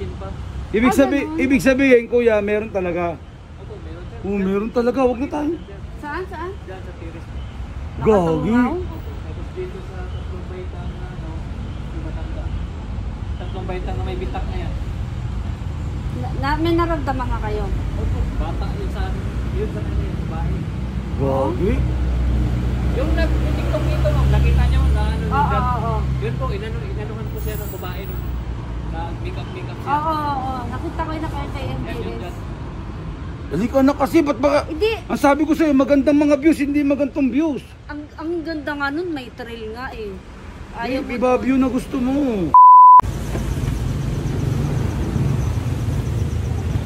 16 pa. Ibig Ah, sabi, ibig sabihin, kuya, meron talaga. Opo, meron sir. Oh, meron talaga. Wag na tayo. Saan, saan? Diyan sa Tiris. Gagi. Nakatungaw? Tapos dito sa tatlong baitang na ano, yung matanda. Tatlong baitang na may bitak na yan. Na, na, may naramdaman ka kayo? Opo, bata yun sa yun sa kanya yung babae. Gagi. Yung nag yung TikTok dito, ma'am, nakita niyo na ano Oo, oo, oo. Yun po, inano, inanuhan ko siya ng babae nung na makeup makeup siya. Oo, oo, oo. Nakita ko yung nakita yung Yan. Dali ka na kasi, ba't baka... Hindi, Ang sabi ko sa'yo, magandang mga views, hindi magandang views. ang, ang ganda nga nun, may thrill nga eh. Ayaw mo. Iba view na gusto mo.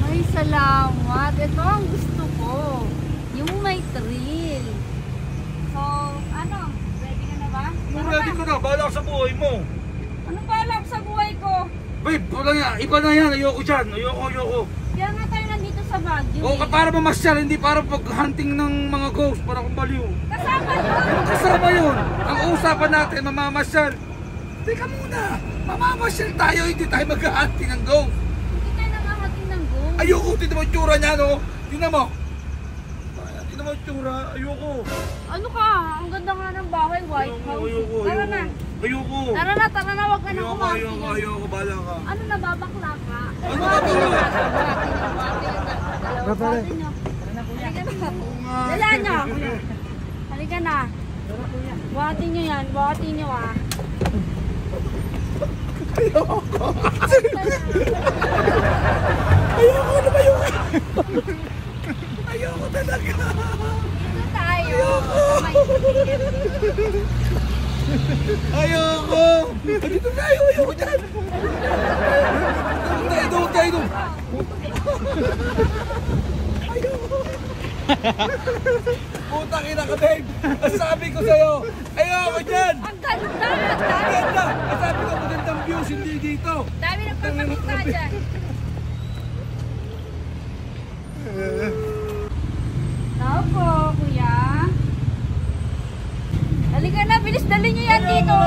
Ay, salamat. Ito ang gusto ko. Yung may thrill. So, ano? Ba? Kung ready ka na, bahala ka sa buhay mo. Ano ba alam sa buhay ko? Babe, wala yan. Iba na yan. Ayoko dyan. Ayoko, ayoko. Kaya nga tayo nandito sa Baguio. O, eh. para mamasyal, hindi para pag-hunting ng mga ghost, para kung baliw. Kasama yun. Kasama yun. Ang usapan natin, mamamasyal. Teka muna. Mamamasyal tayo, hindi tayo mag-hunting ng ghost. Hindi tayo nakakating ng go. Ayoko, tignan mo yung tsura niya, no? Tignan mo. Tignan mo tsura. Ayoko. Ano ka? Ang ganda nga ng bahay, White Ayoko, House. ayoko, Tara na. Ayoko. Tara na, tara na. Huwag ka na Ayoko, kumain. ayoko, ayoko. Bahala ka. Ano nababakla ka? Ano. Dalawa, buhatin niyo. Halika na. Dala niyo. Halika na. Buhatin niyo yan. Buhatin niyo ah. Ayoko na ba yung... Ayoko talaga. Dito tayo. Trip. Ayoko. Dito tayo. Ayoko dyan. Doon tayo, doon tayo, doon. Ayoko. Putang ina ka, babe. Sabi ko sa'yo, ayoko dyan. Ang ganda. Ang ganda. Sabi ko, magandang views, hindi dito. Dami nagpapakita dyan. Tao po, kuya. Halika na, bilis dali niyo yan dito.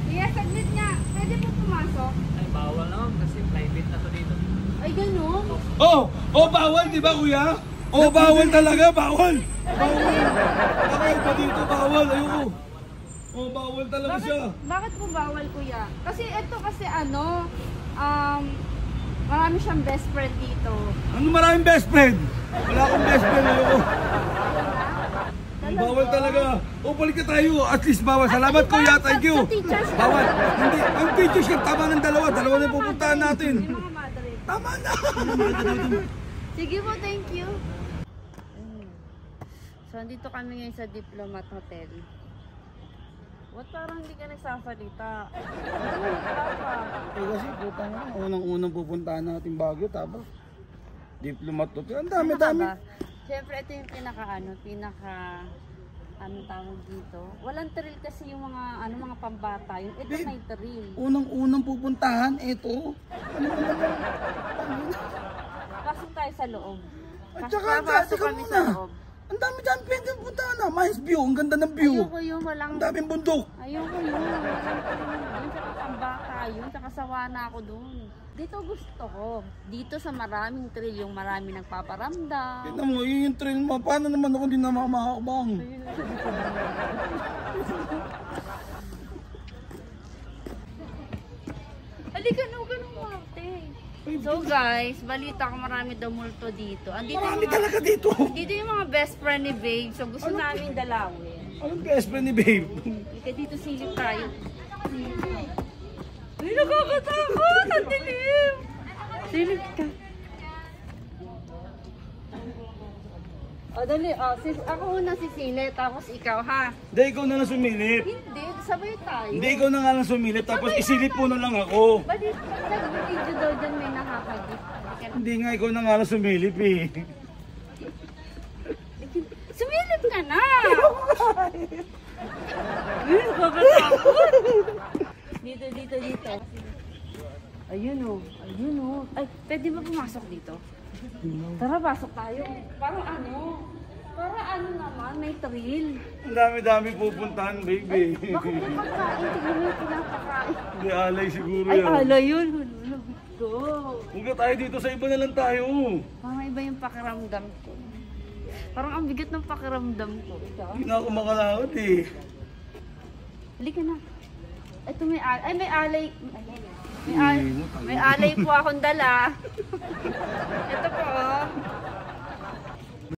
Kuya, saglit nga. Pwede po pumasok? Ay, bawal na ma'am kasi private na to dito. Ay, ganun. Oh, oh, bawal, di ba, kuya? Oh, bawal talaga, bawal. Bawal. Bawal pa dito, bawal. Ayoko. Oh, bawal talaga Bakit, siya. bakit po bawal, kuya? Kasi ito kasi ano, um, marami siyang best friend dito. Ano maraming best friend? Wala akong best friend, ayoko. Bawal talaga. O, balik na tayo. At least bawal. Salamat At kuya, iba, thank you. ka. Bawal. Hindi, ang teachers ka, tama ng dalawa. Dalawa na yung pupuntahan natin. Yung. Tama na. Sige po, thank you. So, andito kami ngayon sa Diplomat Hotel. What parang hindi ka nagsasalita? Eh kasi putang na, unang-unang pupuntahan natin Baguio, tapos diplomat to. Ang dami, Ano ka dami. ba? Siyempre, ito yung pinaka ano, pinaka ano tawag dito. Walang thrill kasi yung mga ano mga pambata. Yung ito Babe. may thrill. Unang-unang pupuntahan, ito. Pasok tayo sa loob. At saka, pasok kami muna. sa loob. Ang dami-dami pwede puntahan na. Mais view, ang ganda ng view. Ayoko yung walang Ang daming bundok. Ayoko yun. Walang yun. Tsaka pambata yun. Tsaka sawa na ako doon. Dito gusto ko. Dito sa maraming thrill, yung marami nagpaparamdam. Tignan mo, yun yung train mo. Paano naman ako hindi na makakabang? Halika na, huwag ka nang umarte. So guys, balita ko marami daw multo dito. Andito Marami mga, talaga dito. dito yung mga best friend ni Babe. So gusto namin dalawin. Anong best friend ni babe? Halika dito silip tayo. Ay, nakakatakot! Ang dilim! Silip ka. O, dali. O, sis, ako una si Sile, tapos ikaw, ha? Hindi, ikaw na lang sumilip. Hindi, sabay tayo. Hindi, ikaw na nga lang sumilip. Tapos isilip mo na lang ako. Pag nag-video daw dyan, may nakakagit. Halika na. Hindi nga, ikaw na nga lang sumilip eh. Sumilip ka na! Ay, nakakatakot! Dito, dito, dito. Ayun o, ayun o. Ay, pwede ba pumasok dito? Tara, pasok tayo. Parang ano, para ano naman, may may thrill. Ang dami-dami pupuntahan, baby. Bakit yung pagkain? Tingnan mo yung pinapakain. Hindi alay siguro Ay, yan. ala yun. Hululog ko. Huwag ka tayo dito sa iba na lang tayo. Parang iba yung pakiramdam ko. Parang ang bigat ng pakiramdam ko. Hindi na ako makalakot eh. Halika na. Ito may alay. Ay, may alay. May alay. May alay po akong dala. Ito po, oh.